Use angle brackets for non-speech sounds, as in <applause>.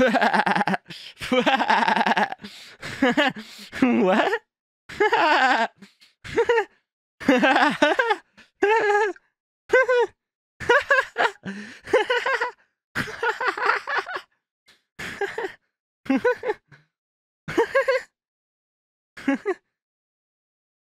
what? <laughs> <laughs> <laughs>